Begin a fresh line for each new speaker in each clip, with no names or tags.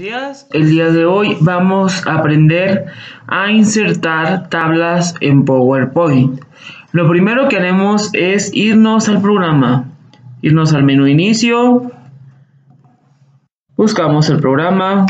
El día de hoy vamos a aprender a insertar tablas en PowerPoint. Lo primero que haremos es irnos al programa, irnos al menú inicio, buscamos el programa,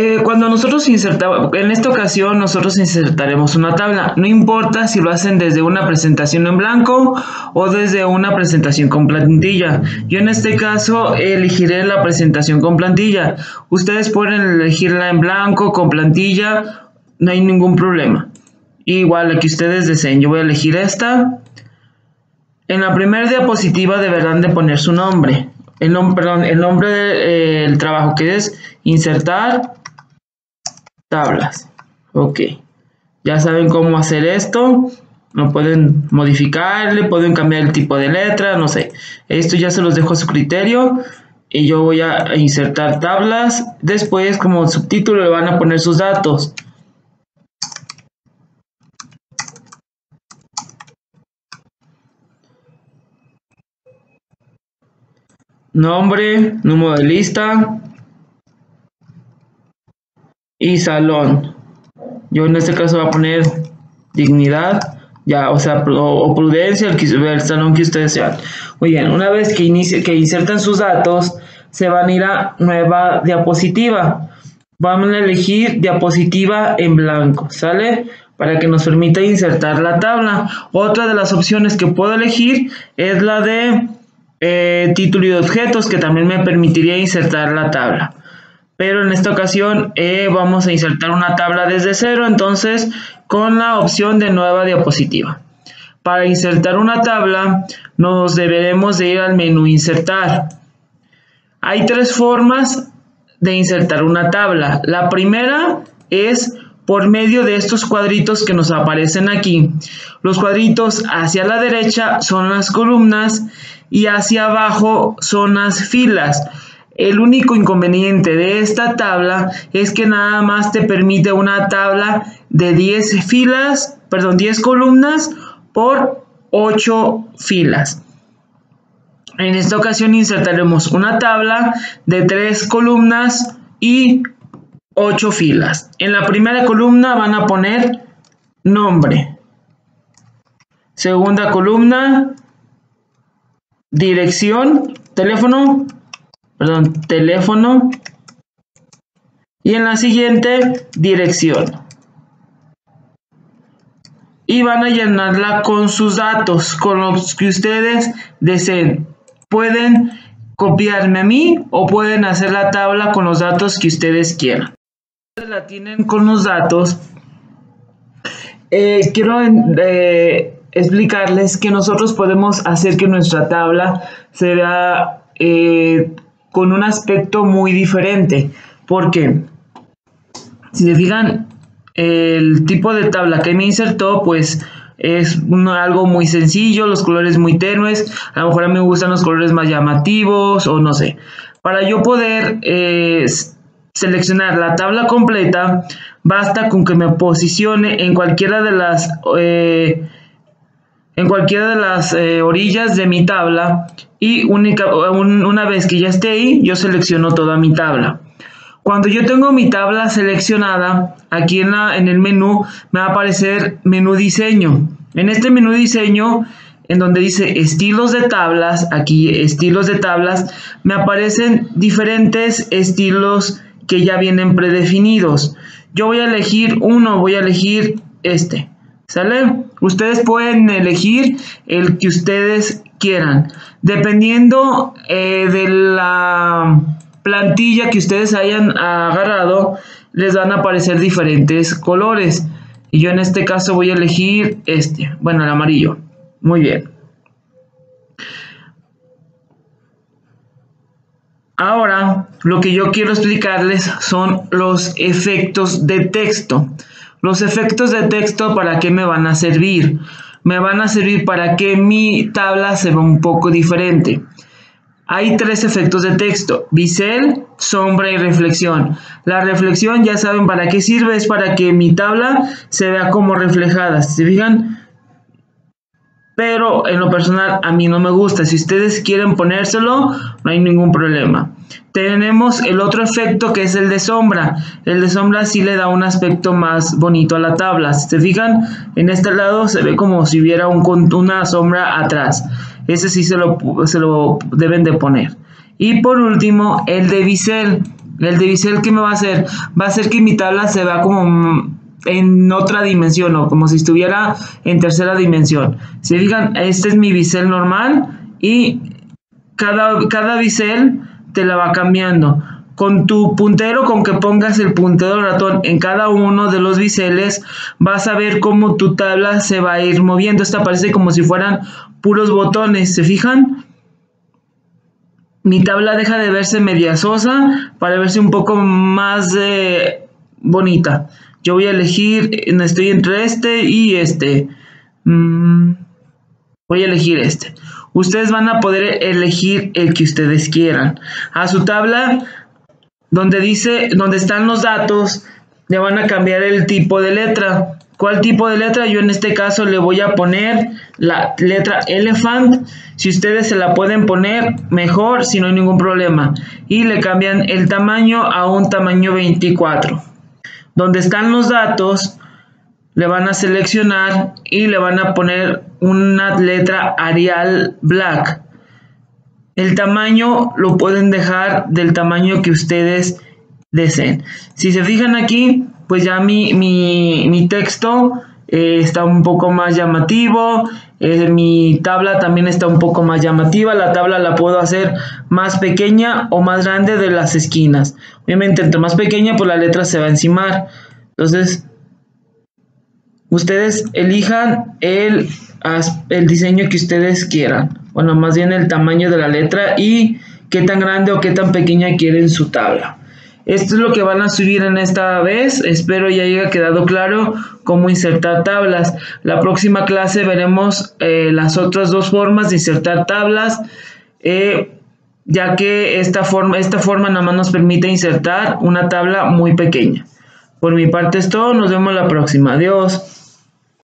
Eh, cuando nosotros insertamos, en esta ocasión nosotros insertaremos una tabla, no importa si lo hacen desde una presentación en blanco o desde una presentación con plantilla. Yo en este caso elegiré la presentación con plantilla. Ustedes pueden elegirla en blanco, con plantilla, no hay ningún problema. Igual la que ustedes deseen, yo voy a elegir esta. En la primera diapositiva deberán de poner su nombre. El, nombre, perdón, el nombre del eh, trabajo que es insertar tablas. Ok. Ya saben cómo hacer esto. Lo pueden modificarle, pueden cambiar el tipo de letra, no sé. Esto ya se los dejo a su criterio. Y yo voy a insertar tablas. Después, como subtítulo, le van a poner sus datos. Nombre, número de lista, y salón. Yo en este caso voy a poner dignidad, ya, o sea, o, prudencia, el, salón que ustedes sean. Muy bien, una vez que, inicie, que inserten sus datos, se van a ir a nueva diapositiva. Vamos a elegir diapositiva en blanco, ¿sale? Para que nos permita insertar la tabla. Otra de las opciones que puedo elegir es la de eh, título y objetos, que también me permitiría insertar la tabla pero en esta ocasión eh, vamos a insertar una tabla desde cero, entonces con la opción de nueva diapositiva. Para insertar una tabla nos deberemos de ir al menú insertar. Hay tres formas de insertar una tabla. La primera es por medio de estos cuadritos que nos aparecen aquí. Los cuadritos hacia la derecha son las columnas y hacia abajo son las filas. El único inconveniente de esta tabla es que nada más te permite una tabla de 10 filas, perdón, 10 columnas por 8 filas. En esta ocasión insertaremos una tabla de 3 columnas y 8 filas. En la primera columna van a poner nombre. Segunda columna, dirección, teléfono, perdón, teléfono y en la siguiente dirección. Y van a llenarla con sus datos, con los que ustedes deseen. Pueden copiarme a mí o pueden hacer la tabla con los datos que ustedes quieran. La tienen con los datos. Eh, quiero eh, explicarles que nosotros podemos hacer que nuestra tabla se vea eh, con un aspecto muy diferente. Porque, si se fijan, el tipo de tabla que me insertó, pues es algo muy sencillo, los colores muy tenues, a lo mejor a mí me gustan los colores más llamativos o no sé. Para yo poder eh, seleccionar la tabla completa, basta con que me posicione en cualquiera de las eh, en cualquiera de las eh, orillas de mi tabla y única, una vez que ya esté ahí, yo selecciono toda mi tabla. Cuando yo tengo mi tabla seleccionada, aquí en, la, en el menú me va a aparecer menú diseño. En este menú diseño, en donde dice estilos de tablas, aquí estilos de tablas, me aparecen diferentes estilos que ya vienen predefinidos. Yo voy a elegir uno, voy a elegir este. ¿Sale? Ustedes pueden elegir el que ustedes quieran. Dependiendo eh, de la plantilla que ustedes hayan agarrado, les van a aparecer diferentes colores. Y yo en este caso voy a elegir este, bueno, el amarillo. Muy bien. Ahora, lo que yo quiero explicarles son los efectos de texto. Los efectos de texto, ¿para qué me van a servir? Me van a servir para que mi tabla se vea un poco diferente. Hay tres efectos de texto, bisel, sombra y reflexión. La reflexión ya saben para qué sirve, es para que mi tabla se vea como reflejada. Si se fijan, pero en lo personal a mí no me gusta. Si ustedes quieren ponérselo, no hay ningún problema. Tenemos el otro efecto que es el de sombra. El de sombra sí le da un aspecto más bonito a la tabla. Si se fijan, en este lado se ve como si hubiera un, una sombra atrás. Ese sí se lo, se lo deben de poner. Y por último, el de bisel. El de bisel, ¿qué me va a hacer? Va a hacer que mi tabla se vea como en otra dimensión o como si estuviera en tercera dimensión. Si digan, este es mi bisel normal y cada, cada bisel te la va cambiando. Con tu puntero, con que pongas el puntero ratón en cada uno de los biseles, vas a ver cómo tu tabla se va a ir moviendo. Esta parece como si fueran puros botones, ¿se fijan? Mi tabla deja de verse media sosa para verse un poco más eh, bonita. Yo voy a elegir, estoy entre este y este. Mm, voy a elegir este. Ustedes van a poder elegir el que ustedes quieran. A su tabla, donde dice, donde están los datos, le van a cambiar el tipo de letra. ¿Cuál tipo de letra? Yo en este caso le voy a poner la letra elephant. Si ustedes se la pueden poner, mejor, si no hay ningún problema. Y le cambian el tamaño a un tamaño 24 donde están los datos, le van a seleccionar y le van a poner una letra Arial Black. El tamaño lo pueden dejar del tamaño que ustedes deseen. Si se fijan aquí, pues ya mi, mi texto eh, está un poco más llamativo, eh, mi tabla también está un poco más llamativa, la tabla la puedo hacer más pequeña o más grande de las esquinas. Obviamente entre más pequeña pues la letra se va a encimar. Entonces, ustedes elijan el, el diseño que ustedes quieran. Bueno, más bien el tamaño de la letra y qué tan grande o qué tan pequeña quieren su tabla. Esto es lo que van a subir en esta vez. Espero ya haya quedado claro cómo insertar tablas. La próxima clase veremos eh, las otras dos formas de insertar tablas. Eh, ya que esta forma, esta forma nada más nos permite insertar una tabla muy pequeña. Por mi parte es todo. Nos vemos la próxima. Adiós.